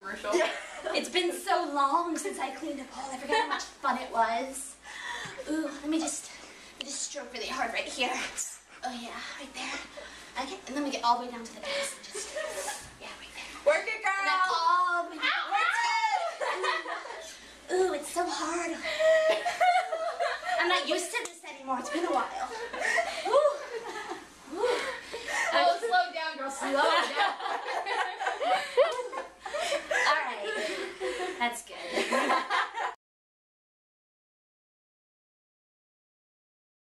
commercial. It's been so long since I cleaned up all. I forget how much fun it was. Ooh, let me just, let me just stroke really hard right here. Oh yeah, right there. Okay, and then we get all the way down to the base. and Just, yeah, right there. Work it, And then girl. all the way down. Ooh, it's so hard. I'm not used to this anymore. It's been a while. Ooh. Ooh. Oh, slow down, girl. Slow down. That's good.